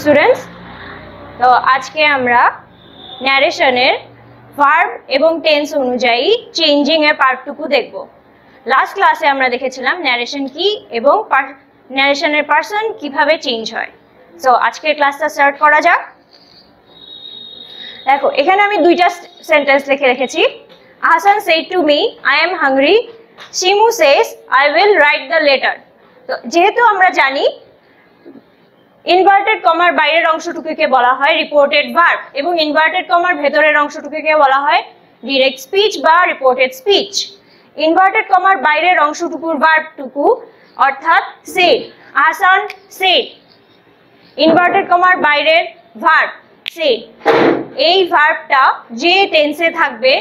Students তো আজকে আমরা ন্যারেশনের ভার্ব এবং টেন্স অনুযায়ী চেঞ্জিং এর পার্টটুকু দেখব। লাস্ট ক্লাসে আমরা দেখেছিলাম ন্যারেশন কি এবং ন্যারেশনের পার্সন কীভাবে চেঞ্জ হয়। সো আজকের ক্লাসটা স্টার্ট করা যাক। দেখো, এখানে আমি দুইটা সেন্টেন্স লিখে রেখেছি। Ahsan said to me I am hungry Shimu says I will write the letter তো যেহেতু আমরা জানি ইনভার্টেড কমার বাইরের অংশটুকুকে বলা হয়? রিপোর্টেড ভার্ব এবং ইনভার্টেড কমার ভেতরের অংশটুকুকে বলা হয়? ডিরেক্ট স্পিচ বা রিপোর্টেড স্পিচ ইনভার্টেড কমার বাইরের অংশটুকুর ভার্বটুকু অর্থাৎ সেড আসান সেড ইনভার্টেড কমার বাইরের ভার্ব সেড এই ভার্বটা যে টেন্সে থাকবে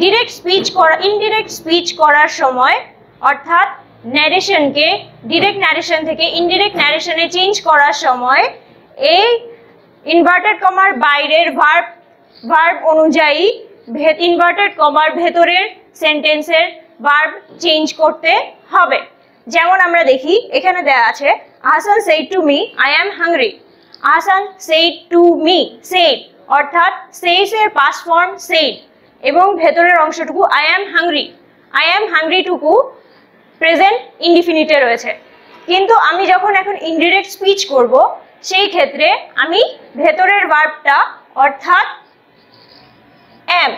ডিরেক্ট স্পিচ করা ইনডিরেক্ট স্পিচ করার সময়, অর্থাৎ ন্যারেশনকে ডিরেক্ট ন্যারেশন থেকে ইনডিরেক্ট ন্যারেশনে চেঞ্জ করার সময় এই ইনভার্টেড কমার বাইরের ভার্ব ভার্ব অনুযায়ী ইনভার্টেড কমার ভেতরের সেন্টেন্সের ভার্ব চেঞ্জ করতে হবে। যেমন আমরা দেখি, এখানে দেয়া আছে Ahsan said to me I am hungry Ahsan said to me said অর্থাৎ সেইস এর পাস ফর্ম সেড এবং ভেতরের অংশটুকু I am hungry I am হাংরিটুকু present ইনডিফিনিটে রয়েছে। কিন্তু আমি যখন এখন ইনডিরেক্ট স্পিচ করব, সেই ক্ষেত্রে আমি ভেতরের ভার্বটা অর্থাৎ এম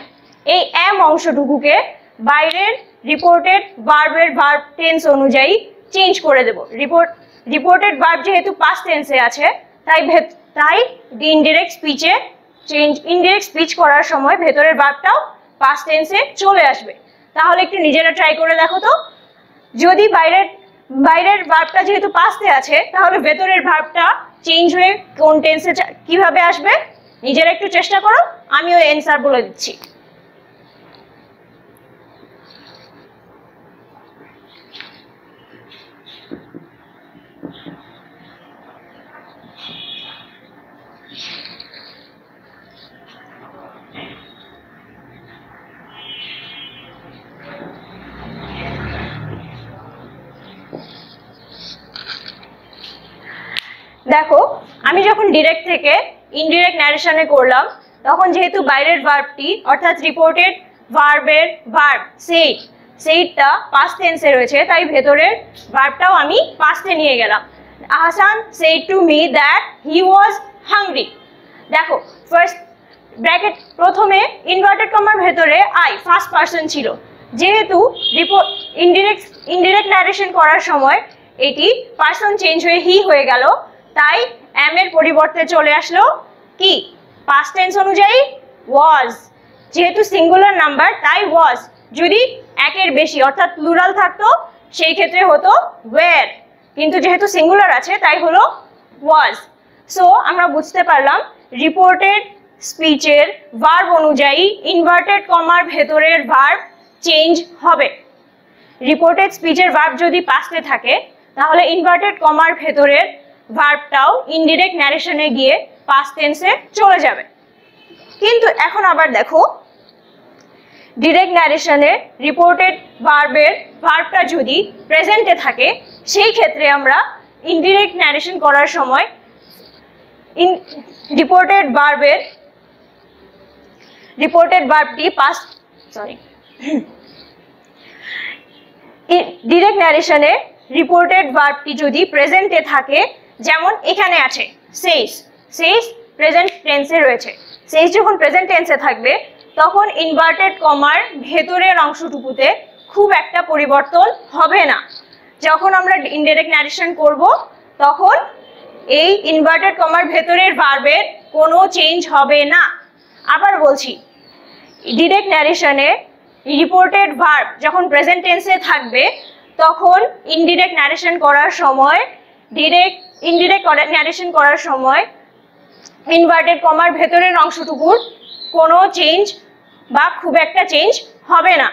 এই এম অংশটুকুকে বাইরের রিপোর্টেড ভার্বের ভার্ব টেন্স অনুযায়ী চেঞ্জ করে দেব। রিপোর্ট রিপোর্টেড ভার্ব যেহেতু পাস্ট টেন্সে আছে, তাই তাই ইনডিরেক্ট স্পিচে চেঞ্জ ইনডিরেক্ট স্পিচ করার সময় ভেতরের ভার্বটাও পাস্ট টেন্সে চলে আসবে। তাহলে একটু নিজেরা ট্রাই করে দেখো তো। যদি বাইরের বাইরের ভাবটা যেহেতু পাস্তে আছে, তাহলে ভেতরের ভার্বটা চেঞ্জ হয়ে কোন টেন্সে কীভাবে আসবে? নিজেরা একটু চেষ্টা করো, আমিও অ্যান্সার বলে দিচ্ছি দেখো আমি যখন ডিরেক্ট থেকে ইনডিরেক্ট ন্যারেশনে করলাম, তখন যেহেতু বাইরের ভার্বটি অর্থাৎ রিপোর্টেড ভার্বের ভার্ব সেই সেইটটা পাস্ট টেন্সে রয়েছে, তাই ভেতরের ভার্বটাও আমি পাস্টে নিয়ে গেলাম। Ahsan said to me that he was hungry দেখো ফার্স্ট ব্র্যাকেট প্রথমে ইনভার্টেড কমার ভেতরে আই ফার্স্ট পার্সন ছিল। যেহেতু রিপোর্ট ইনডিরেক্ট ইনডিরেক্ট ন্যারেশন করার সময় এটি পার্সন চেঞ্জ হয়ে হি হয়ে গেল, তাই এম এর পরিবর্তে চলে আসলো কি? পাস্ট টেন্স অনুযায়ী ওয়াজ যেহেতু সিঙ্গুলার নাম্বার তাই ওয়াজ যদি একের বেশি, অর্থাৎ প্লুরাল থাকতো, সেই ক্ষেত্রে হতো ওয়ের কিন্তু যেহেতু সিঙ্গুলার আছে, তাই হলো ওয়াজ সো আমরা বুঝতে পারলাম রিপোর্টেড স্পিচের ভার্ব অনুযায়ী ইনভার্টেড কমার ভেতরের ভার্ব চেঞ্জ হবে। রিপোর্টেড স্পিচের ভার্ব যদি পাস্টে থাকে, তাহলে ইনভার্টেড কমার ভেতরের ভার্বটাও ইনডিরেক্ট ন্যারেশনে গিয়ে পাস্ট টেন্সে চলে যাবে। কিন্তু এখন আবার দেখো ডিরেক্ট ন্যারেশনে রিপোর্টেড ভার্বের ভার্বটা যদি প্রেজেন্টে থাকে, সেই ক্ষেত্রে আমরা ইনডিরেক্ট ন্যারেশন করার সময় ইন রিপোর্টেড ভার্বের রিপোর্টেড ভার্বটি পাস্ট সরি ডিরেক্ট ন্যারেশনে রিপোর্টেড ভার্বটি যদি প্রেজেন্টে থাকে যেমন এখানে আছে সেইস সেইস প্রেজেন্ট টেন্সে রয়েছে। সেইস যখন প্রেজেন্ট টেন্সে থাকবে, তখন ইনভার্টেড কমার ভেতরের অংশটুকুতে খুব একটা পরিবর্তন হবে না। যখন আমরা ইনডাইরেক্ট ন্যারেশন করব, তখন এই ইনভার্টেড কমার ভেতরের ভার্বের কোনো চেঞ্জ হবে না। আবার বলছি ডিরেক্ট ন্যারেশনে রিপোর্টেড ভার্ব যখন প্রেজেন্ট টেন্সে থাকবে, তখন ইনডিরেক্ট ন্যারেশন করার সময় ডিরেক্ট ইনডিরেক্ট ন্যারেশন করার সময় ইনভার্টেড কমার ভেতরের অংশটুকুর কোনো চেঞ্জ বা খুব একটা চেঞ্জ হবে না।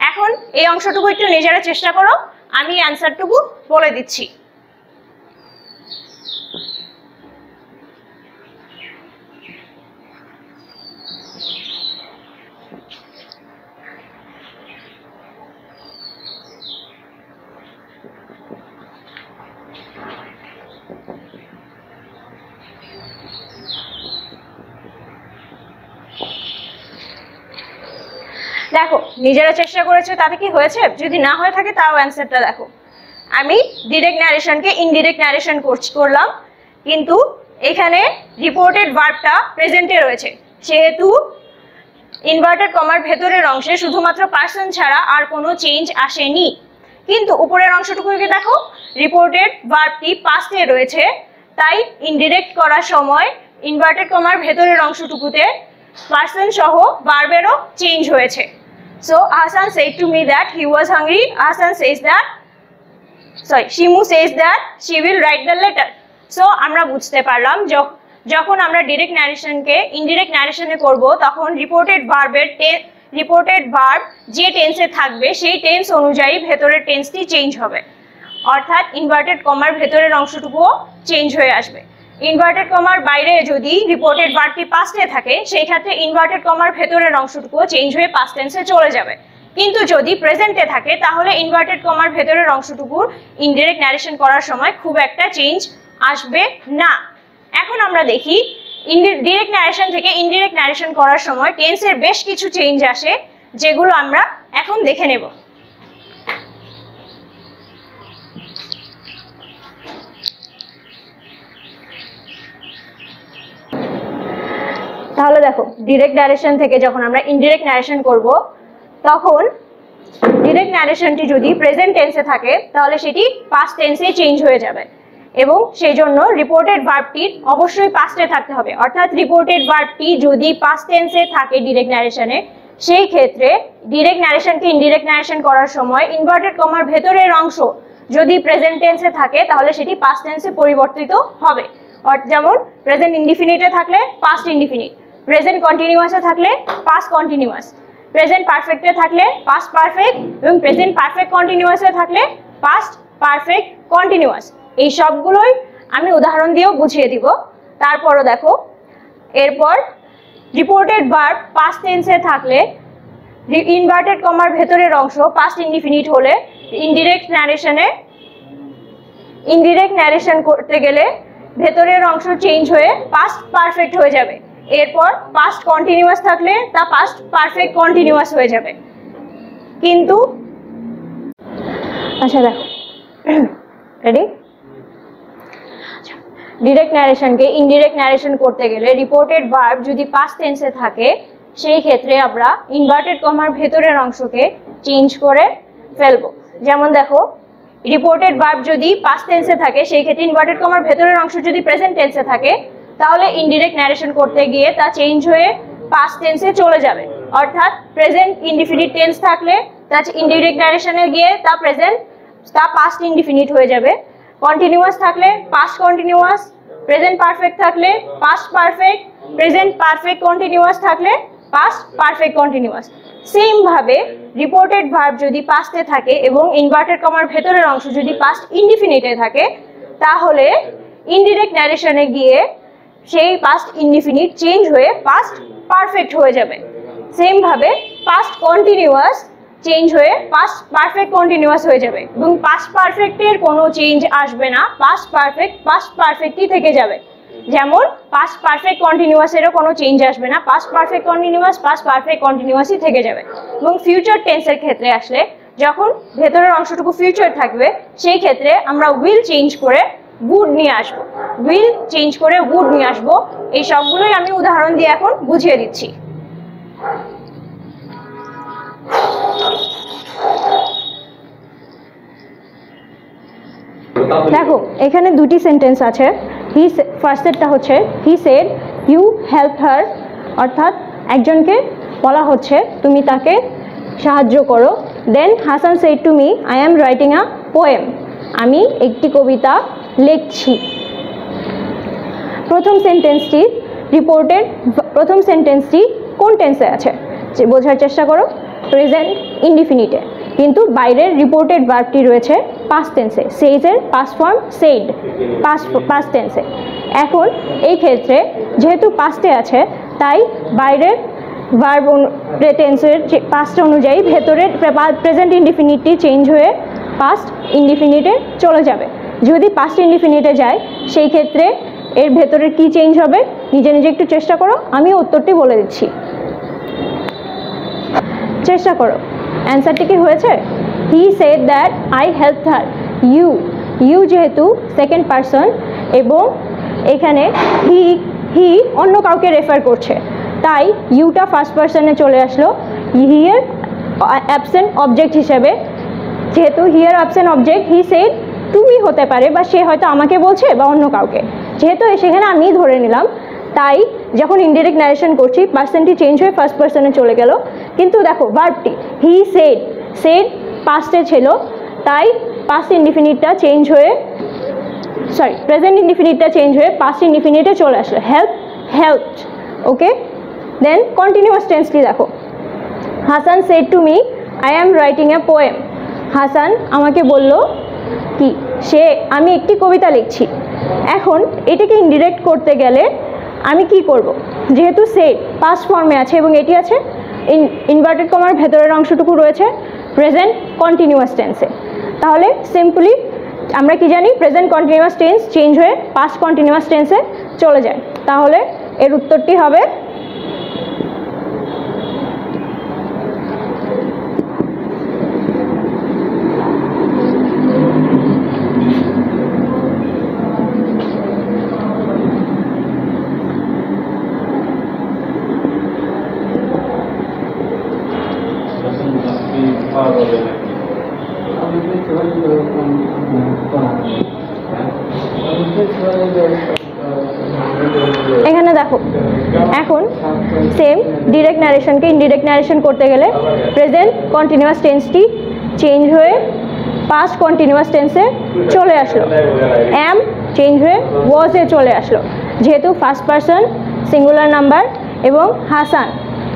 এখন এই অংশটুকু একটু নিজেরা চেষ্টা করো, আমি অ্যান্সারটুকু বলে দিচ্ছি। দেখো, নিজেরা চেষ্টা করেছে, তাতে কি হয়েছে? যদি না হয়ে থাকে, তাও অ্যান্সারটা দেখো। আমি ডিরেক্ট ন্যারেশনকে ইনডিরেক্ট ন্যারেশন করলাম, কিন্তু এখানে রিপোর্টেড ভার্বটা প্রেজেন্টে রয়েছে। সেহেতু ইনভার্টেড কমার ভেতরের অংশে শুধুমাত্র পার্সন ছাড়া আর কোনো চেঞ্জ আসেনি। কিন্তু উপরের অংশটুকুকে দেখো? রিপোর্টেড ভার্বটি পাস্টে রয়েছে, তাই ইনডিরেক্ট করার সময় ইনভার্টেড কমার ভেতরের অংশটুকুতে পার্সন সহ ভার্বেরও চেঞ্জ হয়েছে। So Ahsan said to me that he was hungry. Ahsan says that, sorry Shimu says that she will write the letter. So আমরা বুঝতে পারলাম, যখ- যখন আমরা ডিরেক্ট ন্যারেশনকে ইনডিরেক্ট ন্যারেশনে করব, তখন রিপোর্টেড ভার্বের রিপোর্টেড ভার্ব যে টেন্সে থাকবে, সেই টেন্স অনুযায়ী ভেতরের টেন্সটি চেঞ্জ হবে। অর্থাৎ ইনভার্টেড কমার ভেতরের অংশটুকুও চেঞ্জ হয়ে আসবে। ইনভার্টেড কমার বাইরে যদি রিপোর্টেড ভার্বটি পাস্টে থাকে, সেই ক্ষেত্রে ইনভার্টেড কমার ভেতরের অংশটুকুও চেঞ্জ হয়ে পাস্ট টেন্সে চলে যাবে। কিন্তু যদি প্রেজেন্টে থাকে, তাহলে ইনভার্টেড কমার ভেতরের অংশটুকুর ইনডিরেক্ট ন্যারেশন করার সময় খুব একটা চেঞ্জ আসবে না। এখন আমরা দেখি ডিরেক্ট ন্যারেশন থেকে ইনডিরেক্ট ন্যারেশন করার সময় টেন্সের বেশ কিছু চেঞ্জ আসে, যেগুলো আমরা এখন দেখে নেব। তাহলে দেখো ডিরেক্ট ন্যারেশন থেকে যখন আমরা ইনডিরেক্ট ন্যারেশন করব, তখন ডিরেক্ট ন্যারেশনটি যদি প্রেজেন্ট টেন্সে থাকে, তাহলে সেটি পাস্ট টেন্সে চেঞ্জ হয়ে যাবে। এবং সেই জন্য রিপোর্টেড ভার্বটি অবশ্যই পাস্টে থাকতে হবে। অর্থাৎ রিপোর্টেড ভার্বটি যদি পাস্ট টেন্সে থাকে ডিরেক্ট ন্যারেশনে সেই ক্ষেত্রে ডিরেক্ট ন্যারেশনকে ইনডিরেক্ট ন্যারেশন করার সময় ইনভার্টেড কমার ভেতরের অংশ যদি প্রেজেন্ট টেন্সে থাকে, তাহলে সেটি পাস্ট টেন্সে পরিবর্তিত হবে। যেমন প্রেজেন্ট ইনডিফিনিটে থাকলে পাস্ট ইনডিফিনিট প্রেজেন্ট কন্টিনিউয়াসে থাকলে পাস্ট কন্টিনিউয়াস প্রেজেন্ট পারফেক্টে থাকলে পাস্ট পারফেক্ট এবং প্রেজেন্ট পারফেক্ট কন্টিনিউয়াসে থাকলে পাস্ট পারফেক্ট কন্টিনিউয়াস এই সবগুলোই আমি উদাহরণ দিয়েও বুঝিয়ে দিব। তারপরও দেখো, এরপর রিপোর্টেড ভার্ব পাস্ট টেন্সে থাকলে ইনভার্টেড কমার ভেতরের অংশ পাস্ট ইনডিফিনিট হলে ইনডিরেক্ট ন্যারেশনে ইনডিরেক্ট ন্যারেশন করতে গেলে ভেতরের অংশ চেঞ্জ হয়ে পাস্ট পারফেক্ট হয়ে যাবে। এরপর পাস্ট কন্টিনিউয়াস থাকলে তা পাস্ট পারফেক্ট কন্টিনিউয়াস হয়ে যাবে। কিন্তু আচ্ছা দেখো। রেডি ডিরেক্ট ন্যারেশনকে ইনডিরেক্ট ন্যারেশন করতে গেলে রিপোর্টেড ভার্ব যদি পাস্ট টেন্সে থাকে, সেই ক্ষেত্রে আমরা ইনভার্টেড কমার ভেতরের অংশকে চেঞ্জ করে ফেলব। যেমন দেখো রিপোর্টেড ভার্ব যদি পাস্ট টেন্সে থাকে, সেই ক্ষেত্রে ইনভার্টেড কমার ভেতরের অংশ যদি প্রেজেন্ট টেন্সে থাকে তাহলে ইনডিরেক্ট ন্যারেশন করতে গিয়ে তা চেঞ্জ হয়ে পাস্ট টেন্সে চলে যাবে। অর্থাৎ প্রেজেন্ট ইনডিফিনিট টেন্স থাকলে তা ইনডিরেক্ট ন্যারেশনে গিয়ে তা প্রেজেন্ট তা পাস্ট ইনডিফিনিট হয়ে যাবে। কন্টিনিউয়াস থাকলে পাস্ট কন্টিনিউয়াস প্রেজেন্ট পারফেক্ট থাকলে past perfect present perfect continuous থাকলে পাস্ট পারফেক্ট কন্টিনিউয়াস সেম ভাবে রিপোর্টেড ভার্ব যদি পাস্টে থাকে এবং ইনভার্টেড কমার ভেতরের অংশ যদি পাস্ট ইনডিফিনিটে থাকে, তাহলে ইনডিরেক্ট ন্যারেশনে গিয়ে সেই পাস্ট ইনডিফিনিট চেঞ্জ হয়ে পাস্ট পারফেক্ট হয়ে যাবে। সেম ভাবে পাস্ট কন্টিনিউয়াস চেঞ্জ হয়ে পাস্ট পারফেক্ট কন্টিনিউয়াস হয়ে যাবে। এবং পাস্ট পারফেক্টের কোনো চেঞ্জ আসবে না। পাস্ট পারফেক্ট পাস্ট পারফেক্টই থেকে যাবে। যেমন পাস্ট পারফেক্ট কন্টিনিউয়াসেরও কোনো চেঞ্জ আসবে না। Past perfect continuous past perfect কন্টিনিউয়াসই থেকে যাবে। এবং ফিউচার টেন্সের ক্ষেত্রে আসলে যখন ভেতরের অংশটুকু ফিউচার থাকবে, সেই ক্ষেত্রে আমরা উইল চেঞ্জ করে উড নিয়ে আসব। উইল চেঞ্জ করে উড নিয়ে আসব। এই সবগুলোই আমি উদাহরণ দিয়ে এখন বুঝিয়ে দিচ্ছি। দেখো, এখানে দুটি সেন্টেন্স আছে। হি ফার্স্টেরটা হচ্ছে he said you help her অর্থাৎ একজনকে বলা হচ্ছে, তুমি তাকে সাহায্য করো। Then Hasan said to me I am writing a poem আমি একটি কবিতা লিখছি। প্রথম সেন্টেন্সটি রিপোর্টেড প্রথম সেন্টেন্সটি কোন টেন্সে আছে? বোঝার চেষ্টা করো প্রেজেন্ট ইনডিফিনিটে কিন্তু বাইরের রিপোর্টেড ভার্বটি রয়েছে পাস্ট টেন্সে সেইজের past form said past past টেন্সে এখন এই ক্ষেত্রে যেহেতু পাস্টে আছে, তাই বাইরের ভার্ব টেন্সের পাস্ট অনুযায়ী ভেতরের প্রেজেন্ট ইনডিফিনিটটি চেঞ্জ হয়ে পাস্ট ইনডিফিনিটে চলে যাবে। যদি পাস্ট ইনডিফিনিটে যায়, সেই ক্ষেত্রে এর ভেতরের কি চেঞ্জ হবে? নিজে নিজে একটু চেষ্টা করো। আমি উত্তরটি বলে দিচ্ছি। চেষ্টা করো। অ্যান্সারটি কি হয়েছে? He said that I help her you you যেহেতু সেকেন্ড পারসন এবং এখানে হি হি অন্য কাউকে রেফার করছে। তাই ইউটা ফার্স্ট পার্সনে চলে আসলো। হিয়ের অ্যাবসেন্ট অবজেক্ট হিসেবে যেহেতু here option object he said তুমি হতে পারে বা সে হয়তো আমাকে বলছে বা অন্য কাউকে। যেহেতু সেখানে আমি ধরে নিলাম, তাই যখন ইনডিরেক্ট ন্যারেশন করছি পার্সনটি চেঞ্জ হয়ে ফার্স্ট পার্সনে চলে গেল। কিন্তু দেখো ভার্বটি হি সেড সেড পাস্টে ছিল, তাই পাস্ট ইনডিফিনিটটা চেঞ্জ হয়ে সরি প্রেজেন্ট ইনডিফিনিটটা চেঞ্জ হয়ে পাস্ট ইনডিফিনিটে চলে আসলো। Help helped okay then continuous টেন্সটি দেখো। Hasan said to me I am writing a poem Hasan আমাকে বলল, কি, সে, আমি একটি কবিতা লিখছি। এখন এটাকে ইনডিরেক্ট করতে গেলে আমি কি করব? যেহেতু সে পাস্ট ফর্মে আছে এবং এটি আছে ইন ইনভার্টেড কমার ভেতরের অংশটুকু রয়েছে প্রেজেন্ট কন্টিনিউয়াস টেন্সে তাহলে সিম্পলি আমরা কি জানি প্রেজেন্ট কন্টিনিউয়াস টেন্স চেঞ্জ হয়ে পাস্ট কন্টিনিউয়াস টেন্সে চলে যায়। তাহলে এর উত্তরটি হবে ন্যারেশনকে ইনডিরেক্ট ন্যারেশন করতে গেলে প্রেজেন্ট কন্টিনিউয়াস টেন্সটি চেঞ্জ হয়ে পাস্ট কন্টিনিউয়াস টেন্সে চলে আসলো। অ্যাম চেঞ্জ হয়ে ওয়াজে চলে আসলো। যেহেতু ফার্স্ট পার্সন সিঙ্গুলার নাম্বার এবং হাসান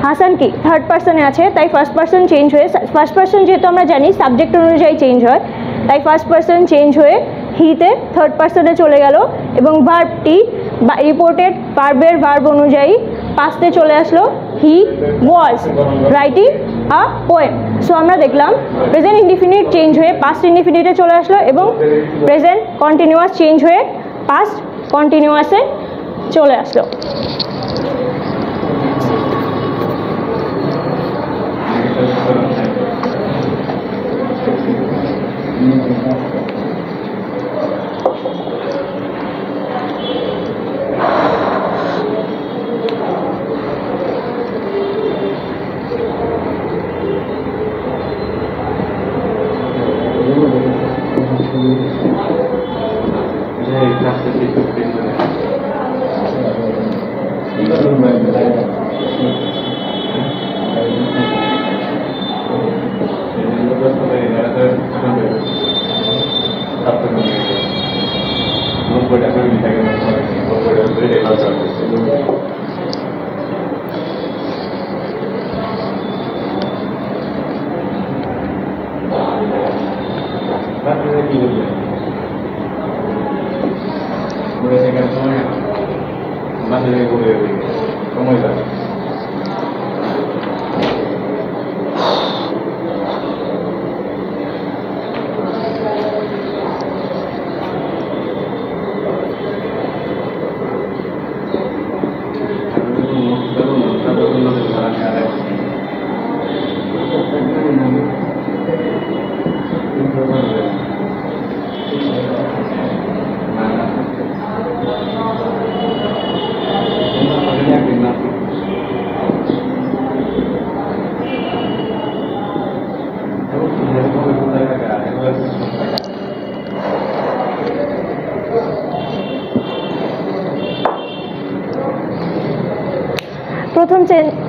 হাসান কি? থার্ড পার্সনে আছে, তাই ফার্স্ট পার্সন চেঞ্জ হয়ে ফার্স্ট পার্সন যেহেতু আমরা জানি সাবজেক্ট অনুযায়ী চেঞ্জ হয়, তাই ফার্স্ট পার্সন চেঞ্জ হয়ে হিতে থার্ড পার্সনে চলে গেল এবং ভার্বটি রিপোর্টেড ভার্বের ভার্ব অনুযায়ী পাস্টে চলে আসলো। He was writing a poem so আমরা দেখলাম প্রেজেন্ট ইনডিফিনিট চেঞ্জ হয়ে পাস্ট ইনডিফিনিটে চলে আসলো এবং প্রেজেন্ট কন্টিনিউয়াস চেঞ্জ হয়ে পাস্ট কন্টিনিউয়াসে চলে আসলো। ¿Cómo estás?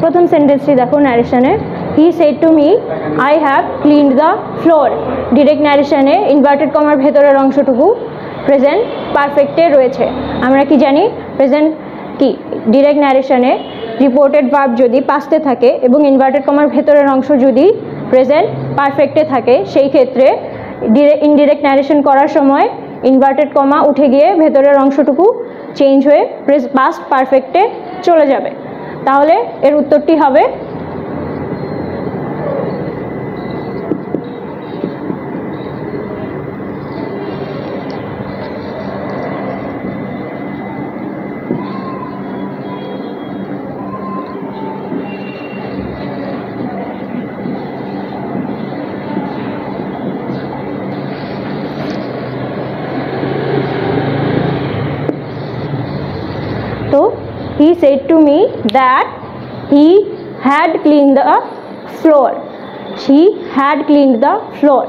প্রথম সেন্টেন্সটি দেখো ন্যারেশনে he said to me I have cleaned the floor direct ন্যারেশনে inverted কমার ভেতরের অংশটুকু প্রেজেন্ট পারফেক্টে রয়েছে। আমরা কি জানি? প্রেজেন্ট কি? ডিরেক্ট ন্যারেশনে রিপোর্টেড ভার্ব যদি পাস্তে থাকে এবং ইনভার্টেড কমার ভেতরের অংশ যদি প্রেজেন্ট পারফেক্টে থাকে, সেই ক্ষেত্রে ইনডিরেক্ট ন্যারেশন করার সময় ইনভার্টেড কমা উঠে গিয়ে ভেতরের অংশটুকু চেঞ্জ হয়ে পাস্ট পারফেক্টে চলে যাবে। তাহলে এর উত্তরটি হবে he said to me that he had clean the floor he had clean the floor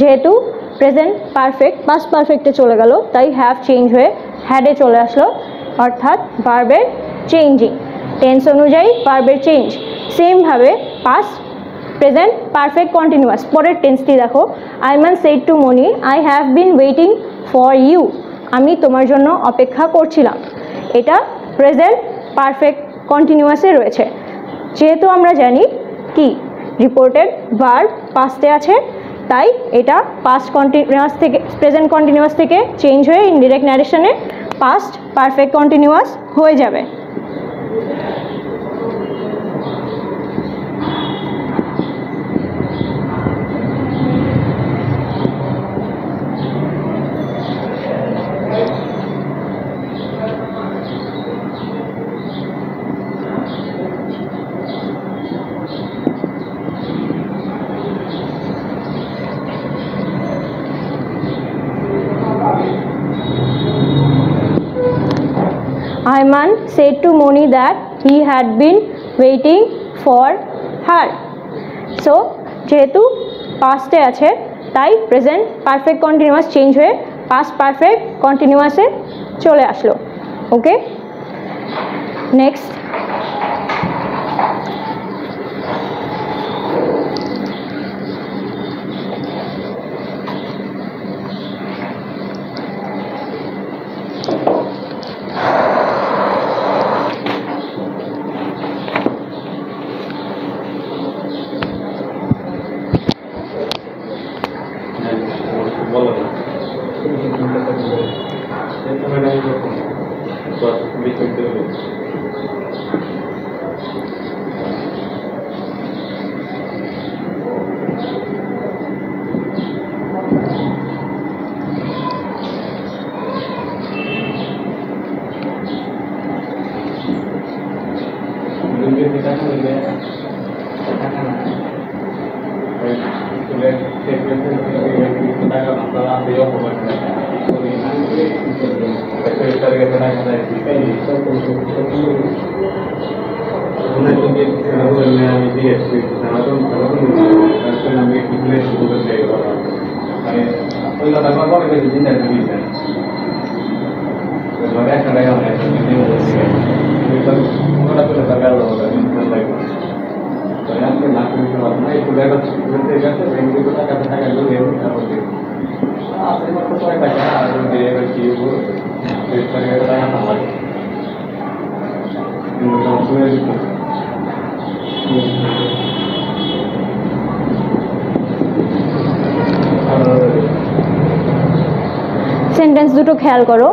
যেহেতু প্রেজেন্ট পারফেক্ট পাস্ট পারফেক্টে চলে গেল, তাই হ্যাভ চেঞ্জ হয়ে হ্যাডে চলে আসলো, অর্থাৎ ভার্বের চেঞ্জিং টেন্স অনুযায়ী ভার্বের চেঞ্জ সেমভাবে পাস্ট প্রেজেন্ট পারফেক্ট কন্টিনিউয়াস পরের টেন্সটি দেখো। I Ayman said to Moni I have been waiting for you আমি তোমার জন্য অপেক্ষা করছিলাম। এটা প্রেজেন্ট পারফেক্ট কন্টিনিউয়াসে রয়েছে। যেহেতু আমরা জানি কি? রিপোর্টেড ভার্ব পাস্টে আছে, তাই এটা পাস্ট কন্টিনিউয়াস থেকে প্রেজেন্ট কন্টিনিউয়াস থেকে চেঞ্জ হয়ে ইনডিরেক্ট ন্যারেশনে পাস্ট পারফেক্ট কন্টিনিউয়াস হয়ে যাবে। Ayman said to Moni that he had been waiting for her. So, যেহেতু পাস্টে আছে, তাই প্রেজেন্ট পারফেক্ট কন্টিনিউয়াস চেঞ্জ হয়ে পাস্ট পারফেক্ট কন্টিনিউয়াসে চলে আসলো ওকে নেক্সট খেয়াল করো।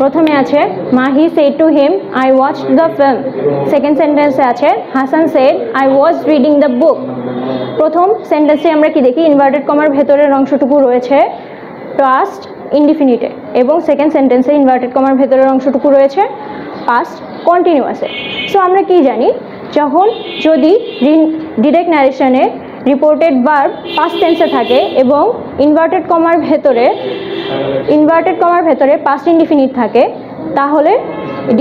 প্রথমে আছে Mahi said to him I watch the film second সেন্টেন্সে আছে Hasan said I was reading the book প্রথম সেন্টেন্সে আমরা কি দেখি? ইনভার্টেড কমার ভেতরের অংশটুকু রয়েছে পাস্ট ইনডিফিনিটে এবং সেকেন্ড সেন্টেন্সে ইনভার্টেড কমার ভেতরের অংশটুকু রয়েছে পাস্ট কন্টিনিউয়াসে সো আমরা কি জানি? যখন যদি ডিরেক্ট ন্যারেশনে রিপোর্টেড ভার্ব পাস্ট টেন্সে থাকে এবং ইনভার্টেড কমার ভেতরে ইনভার্টেড কমার ভেতরে পাস্ট ইনডিফিনিট থাকে, তাহলে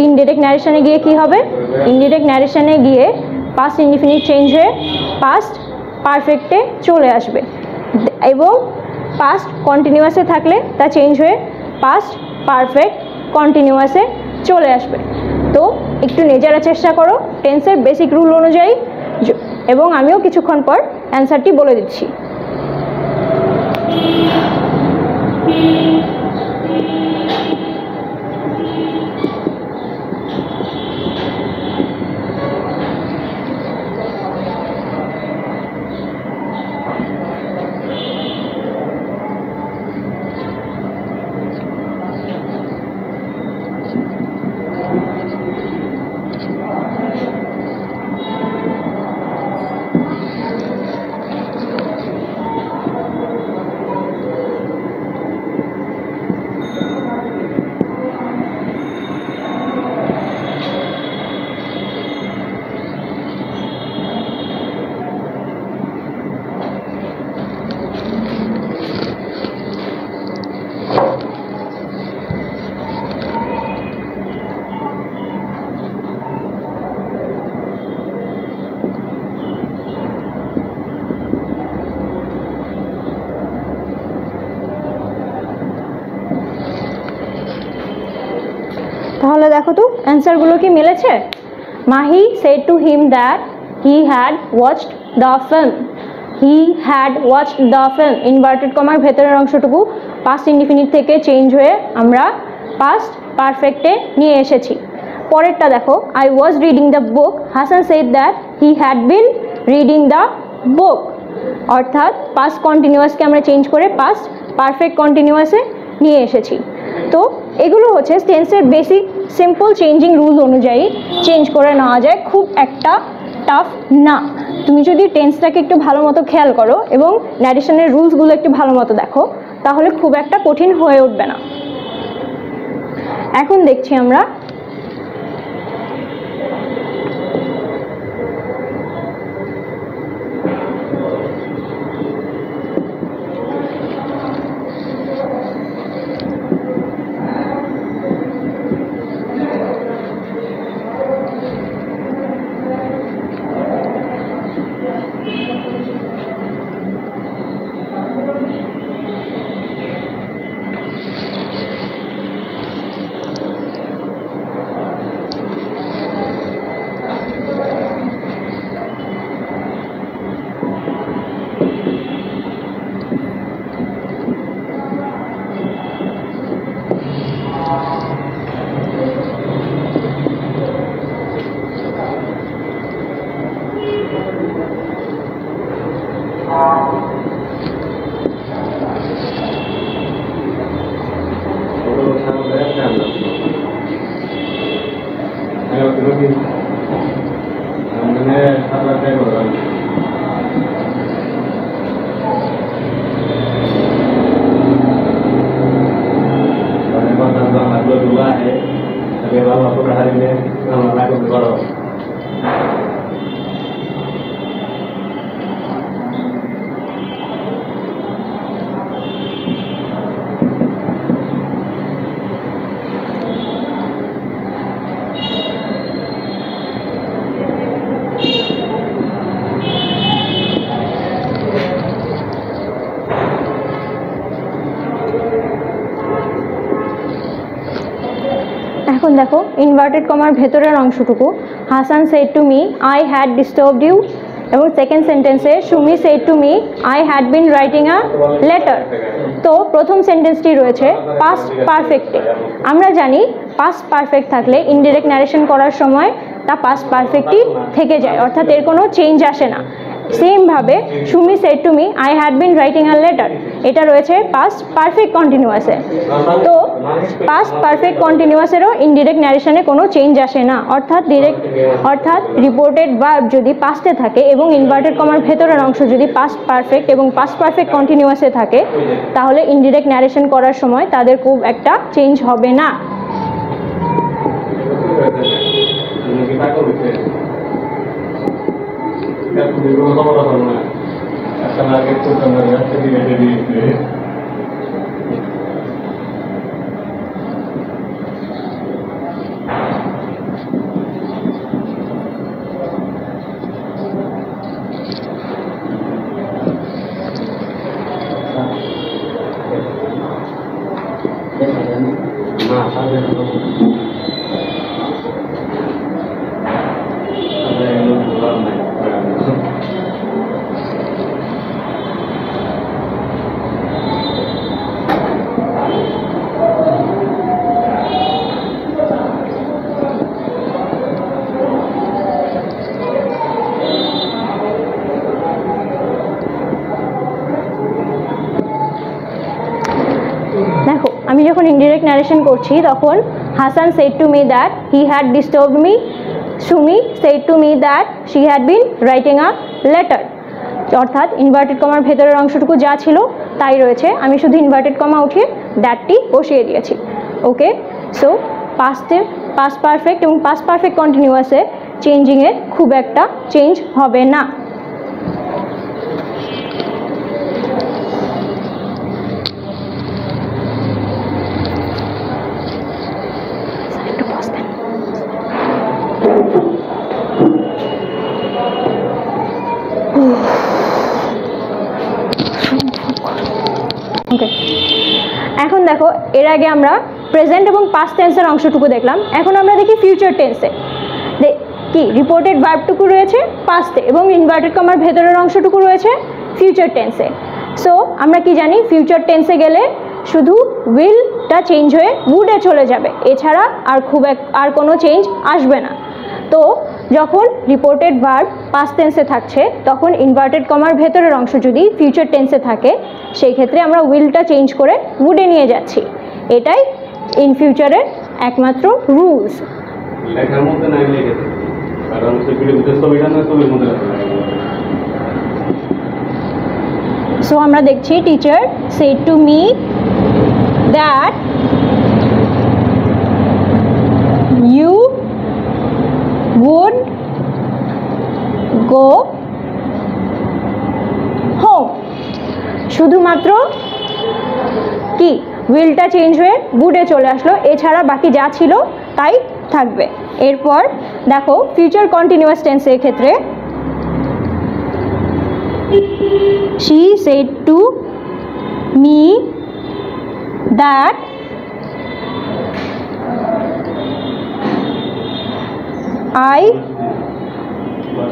ইনডিরেক্ট ন্যারেশনে গিয়ে কি হবে? ইনডিরেক্ট ন্যারেশনে গিয়ে পাস্ট ইনডিফিনিট চেঞ্জ হয়ে পাস্ট পারফেক্টে চলে আসবে। এবং পাস্ট কন্টিনিউয়াসে থাকলে তা চেঞ্জ হয়ে পাস্ট পারফেক্ট কন্টিনিউয়াসে চলে আসবে। তো একটু নেজারা চেষ্টা করো টেন্সের বেসিক রুল অনুযায়ী এবং আমিও কিছুক্ষণ পর অ্যান্সারটি বলে দিচ্ছি। তাহলে দেখো তো অ্যান্সারগুলো কি মিলেছে? Mahi said to him that he had watched the film he had watched the film inverted কমার ভেতরের অংশটুকু পাস্ট ইনডিফিনিট থেকে চেঞ্জ হয়ে আমরা পাস্ট পারফেক্টে নিয়ে এসেছি। পরেরটা দেখো I was reading the book Hasan said that he had been reading the book অর্থাৎ পাস্ট কন্টিনিউয়াসকে আমরা চেঞ্জ করে পাস্ট পারফেক্ট কন্টিনিউয়াসে নিয়ে এসেছি। তো এগুলো হচ্ছে টেন্সের বেসিক সিম্পল চেঞ্জিং রুল অনুযায়ী চেঞ্জ করে নেওয়া যায়, খুব একটা টাফ না। তুমি যদি টেন্সটাকে একটু ভালো মতো খেয়াল করো এবং ন্যারেশনের রুলসগুলো একটু ভালো মতো দেখো, তাহলে খুব একটা কঠিন হয়ে উঠবে না। এখন দেখছি আমরা দেখো ইনভার্টেড কমার ভেতরের অংশটুকু। Hasan said to me I had disturbed you এবং সেকেন্ড সেন্টেন্সে Sumi said to me I had been writing a letter তো প্রথম সেন্টেন্সটি রয়েছে পাস্ট পারফেক্টে আমরা জানি পাস্ট পারফেক্ট থাকলে ইনডিরেক্ট ন্যারেশন করার সময় তা পাস্ট পারফেক্টই থেকে যায়, অর্থাৎ এর কোনো চেঞ্জ আসে না। সেমভাবে Sumi said to me I had been writing a letter এটা রয়েছে পাস্ট পারফেক্ট কন্টিনিউয়াসে তো পাস্ট পারফেক্ট কন্টিনিউয়াসেরও ইনডিরেক্ট ন্যারেশনে কোনো চেঞ্জ আসে না। অর্থাৎ ডিরেক্ট অর্থাৎ রিপোর্টেড ভার্ব যদি পাস্টে থাকে এবং ইনভার্টেড কমার ভেতরের অংশ যদি পাস্ট পারফেক্ট এবং পাস্ট পারফেক্ট কন্টিনিউয়াসে থাকে, তাহলে ইনডিরেক্ট ন্যারেশন করার সময় তাদের খুব একটা চেঞ্জ হবে না। ন্যারেশন করছি, তখন Hasan said to me that he had disturb me Sumi said to me that she had been writing a letter অর্থাৎ ইনভার্টেড কমার ভেতরের অংশটুকু যা ছিল তাই রয়েছে। আমি শুধু ইনভার্টেড কমা উঠিয়ে দ্যাটটি বসিয়ে দিয়েছি। ওকে সো পাস্টে পাস পারফেক্ট এবং পাস পারফেক্ট কন্টিনিউয়াসে চেঞ্জিংয়ে খুব একটা চেঞ্জ হবে না। দেখো, এর আগে আমরা প্রেজেন্ট এবং পাস্ট টেন্সের অংশটুকু দেখলাম। এখন আমরা দেখি ফিউচার টেন্সে কি? রিপোর্টেড ভার্বটুকু রয়েছে পাস্টে এবং ইনভার্টেড কমার ভেতরের অংশটুকু রয়েছে ফিউচার টেন্সে সো আমরা কি জানি? ফিউচার টেন্সে গেলে শুধু উইলটা চেঞ্জ হয়ে উডে চলে যাবে। এছাড়া আর খুব এক, আর কোনো চেঞ্জ আসবে না। তো যখন রিপোর্টেড ভার্ব পাস্ট টেন্সে থাকছে তখন ইনভার্টেড কমার ভেতরের অংশ যদি ফিউচার টেন্সে থাকে সেই ক্ষেত্রে আমরা উইলটা চেঞ্জ করে উডে নিয়ে যাচ্ছি। এটাই ইন ফিউচারের একমাত্র রুলস লেখার মধ্যে নাই লেগেছে কারণ ছবিটা না ছবির মধ্যে সো আমরা দেখছি teacher said to me that you would go home শুধুমাত্র কি? উইলটা চেঞ্জ হয়ে বুডে চলে আসলো, এছাড়া বাকি যা ছিল তাই থাকবে। এরপর দেখো ফিউচার কন্টিনিউয়াস টেন্সের ক্ষেত্রে she said to me that I would be আর সাত দশ মিনিট পর সেটা করে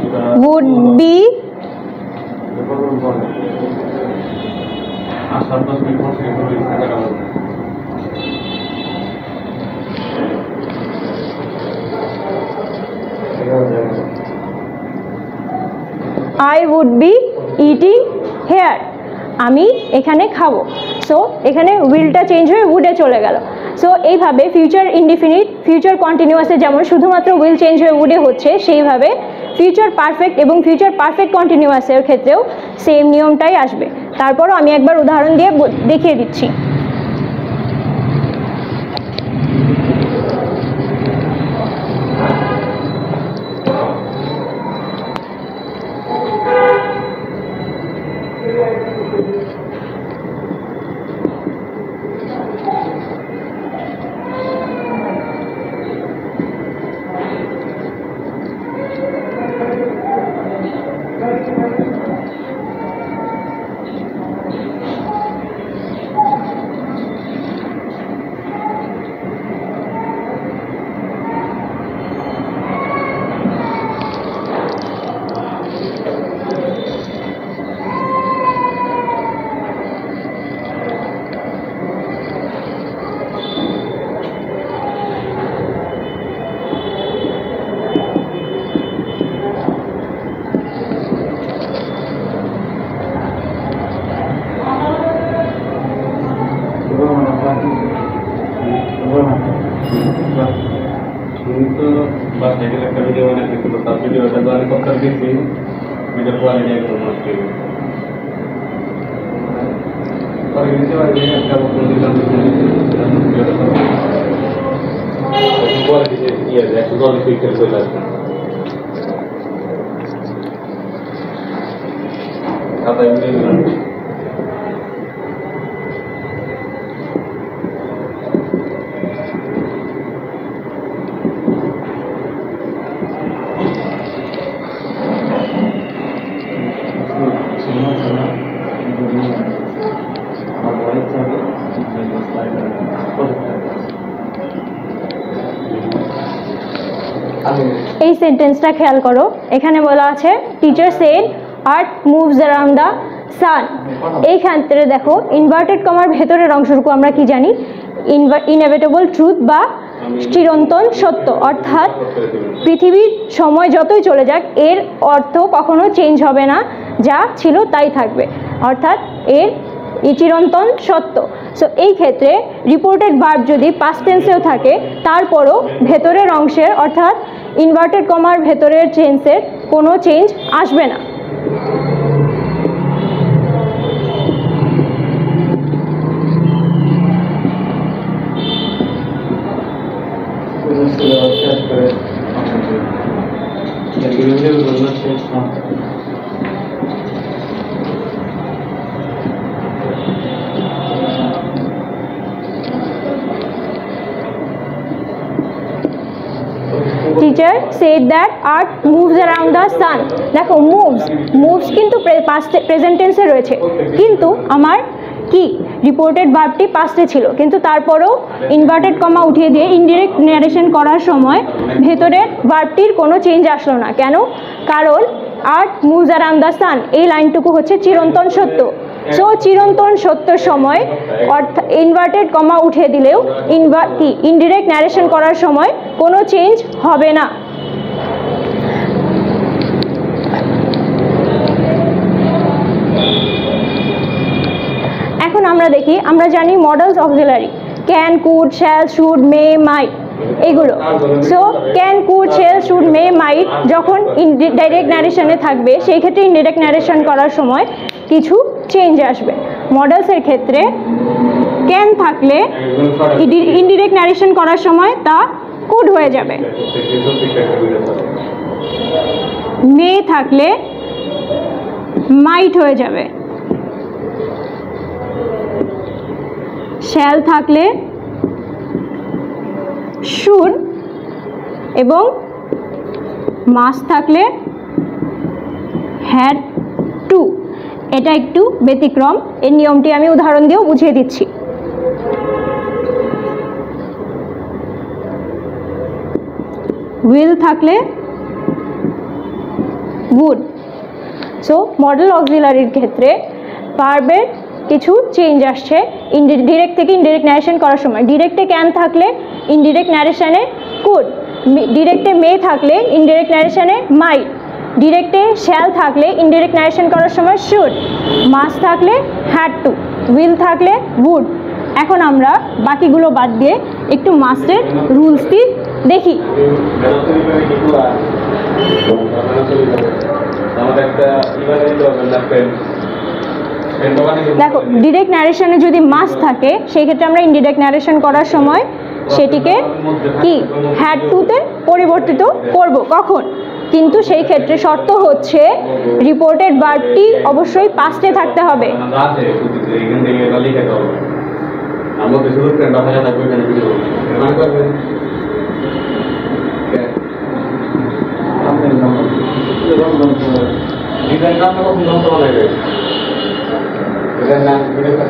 টাকাটা হবে। I would be eating here আমি এখানে খাব সো এখানে উইলটা চেঞ্জ হয়ে উডে চলে গেল সো এইভাবে ফিউচার ইনডিফিনিট ফিউচার কন্টিনিউয়াসে যেমন শুধুমাত্র উইল চেঞ্জ হয়ে উডে হচ্ছে, সেইভাবে ফিউচার পারফেক্ট এবং ফিউচার পারফেক্ট কন্টিনিউয়াসের ক্ষেত্রেও সেম নিয়মটাই আসবে। তারপরও আমি একবার উদাহরণ দিয়ে দেখিয়ে দিচ্ছি কিন্তু বাসায় গেলে একটা ভিডিও বানাতে কিন্তু তার ভিডিওটা তো আমি কথা দিয়েছি ভিডিও কোয়ালিটি একদম নষ্ট হয়ে গেছে। পরে নিতে পারি একটা সেন্টেন্সটা খেয়াল করো। এখানে বলা আছে teacher said earth moves around the sun এই ক্ষেত্রে দেখো ইনভার্টেড কমার ভেতরের অংশটুকু আমরা কি জানি? ইনএভিটেবল ট্রুথ বা চিরন্তন সত্য। অর্থাৎ পৃথিবীর সময় যতই চলে যাক, এর অর্থ কখনো চেঞ্জ হবে না, যা ছিল তাই থাকবে। অর্থাৎ এর চিরন্তন সত্য। সো এই ক্ষেত্রে রিপোর্টেড ভার্ব যদি পাস্ট টেন্সেও থাকে, তারপরও ভেতরের অংশের অর্থাৎ ইনভার্টেড কমার ভেতরের চেঞ্জের কোনো চেঞ্জ আসবে না। Said that earth moves around the sun দেখো মুভস মুভস কিন্তু প্রেজেন্ট টেন্সে রয়েছে। কিন্তু আমার কি? রিপোর্টেড ভার্বটি পাস্টে ছিল। কিন্তু তারপরেও ইনভার্টেড কমা উঠিয়ে দিয়ে ইনডিরেক্ট ন্যারেশন করার সময় ভেতরের ভার্বটির কোনো চেঞ্জ আসলো না। কেন? কারণ earth moves around the sun এই লাইনটুকু হচ্ছে চিরন্তন সত্য। সো চিরন্তন সত্যর সময় অর্থাৎ ইনভার্টেড কমা উঠিয়ে দিলেও ইনভার কি? ইনডিরেক্ট ন্যারেশন করার সময় কোনো চেঞ্জ হবে না। আমরা দেখি, আমরা জানি modals auxiliary can could shall should may might এগুলো। So can could shall should may might যখন ডাইরেক্ট ন্যারেশনে থাকবে, সেই ক্ষেত্রে ইনডিরেক্ট ন্যারেশন করার সময় কিছু চেঞ্জ আসবে। মডেলসের ক্ষেত্রে ক্যান থাকলে ইনডিরেক্ট ন্যারেশন করার সময় তা কুড হয়ে যাবে। মে থাকলে মাইট হয়ে যাবে। শ্যাল থাকলে শুড এবং মাস থাকলে হ্যাড টু এটা একটু ব্যতিক্রম, এর নিয়মটি আমি উদাহরণ দিয়েও বুঝিয়ে দিচ্ছি। উইল থাকলে would সো মডেল অক্সিলারির ক্ষেত্রে ভার্বের কিছু চেঞ্জ আসছে ডিরেক্ট থেকে ইনডিরেক্ট ন্যারেশন করার সময়। ডিরেক্টে ক্যান থাকলে ইনডিরেক্ট ন্যারেশনে কুড ডিরেক্টে মে থাকলে ইনডিরেক্ট ন্যারেশানে মাইট ডিরেক্টে শ্যাল থাকলে ইনডিরেক্ট ন্যারেশন করার সময় শুড মাস থাকলে হ্যাড টু উইল থাকলে উড এখন আমরা বাকিগুলো বাদ দিয়ে একটু মাস্টের রুলসটি দেখি। একটা দেখো ডিরেক্ট ন্যারেশনে যদি মাস থাকে সেই ক্ষেত্রে আমরা ইনডিরেক্ট ন্যারেশন করার সময় সেটিকে কি? হ্যাড টুতে পরিবর্তিত করব। কখন? কিন্তু সেই ক্ষেত্রে শর্ত হচ্ছে রিপোর্টেড বার্ডটি অবশ্যই পাস্টে থাকতে হবে।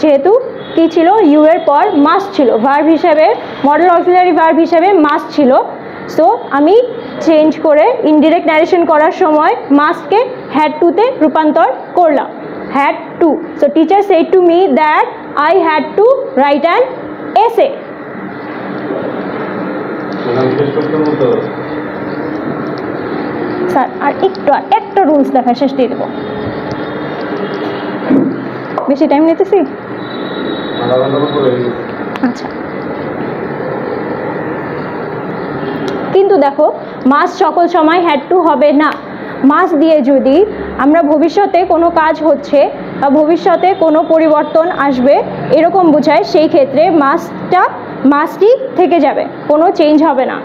যেহেতু কি ছিল? ইউ এর পর মাস ছিল। ভার্ব হিসাবে মডেল অক্সিলারি ভার্ব হিসাবে মাস ছিল। সো আমি চেঞ্জ করে ইনডিরেক্ট ন্যারেশন করার সময় মাসকে হ্যাড টুতে রূপান্তর করলাম। Had to so teacher said to me that I had to write an essay sir আর একটু, আর একটা রুলস দেখা শেষ দিয়ে দেবো। বেশি টাইম নিতেছি আধা ঘণ্টা মতো হয়ে গেছে আচ্ছা। কিন্তু দেখো, মাস সকল সময় হ্যাড টু হবে না। মাস দিয়ে যদি আমরা ভবিষ্যতে কোনো কাজ হচ্ছে বা ভবিষ্যতে কোনো পরিবর্তন আসবে এরকম বোঝায়, সেই ক্ষেত্রে মাসটা মাসটি থেকে যাবে, কোনো চেঞ্জ হবে না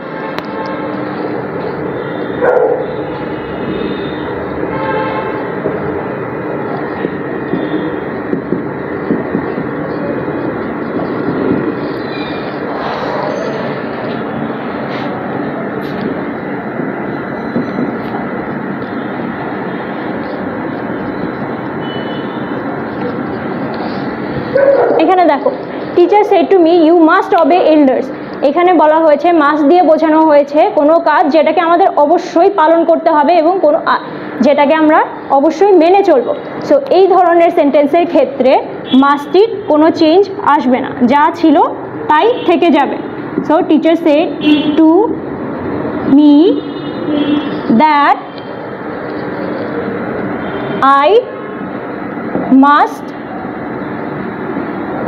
এখানে দেখো teacher said to me you must obey elders এখানে বলা হয়েছে, মাস দিয়ে বোঝানো হয়েছে কোনো কাজ যেটাকে আমাদের অবশ্যই পালন করতে হবে এবং কোনো যেটাকে আমরা অবশ্যই মেনে চলবো। সো এই ধরনের সেন্টেন্সের ক্ষেত্রে মাসটির কোনো চেঞ্জ আসবে না। যা ছিল তাই থেকে যাবে। So teacher said to me that I must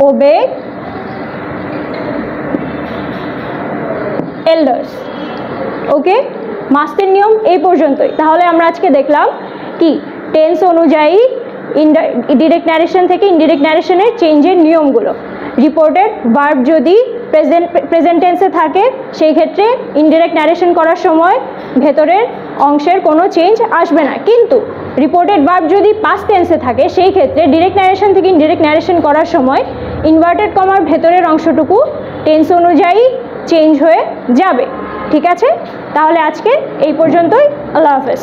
obey elders okay মাস্টের নিয়ম এই পর্যন্তই। তাহলে আমরা আজকে দেখলাম কি? টেন্স অনুযায়ী ডিরেক্ট ন্যারেশন থেকে ইনডিরেক্ট ন্যারেশনের চেঞ্জের নিয়মগুলো। রিপোর্টেড ভার্ব যদি প্রেজেন্ট প্রেজেন্ট টেন্সে থাকে, সেই ক্ষেত্রে ইনডিরেক্ট ন্যারেশন করার সময় ভেতরের অংশের কোনো চেঞ্জ আসবে না। কিন্তু রিপোর্টেড ভার্ব যদি পাস্ট টেন্সে থাকে, সেই ক্ষেত্রে ডিরেক্ট ন্যারেশন থেকে ইনডিরেক্ট ন্যারেশন করার সময় ইনভার্টেড কমার ভেতরের অংশটুকু টেন্স অনুযায়ী চেঞ্জ হয়ে যাবে ঠিক আছে? তাহলে আজকে এই পর্যন্তই আল্লাহ হাফেজ।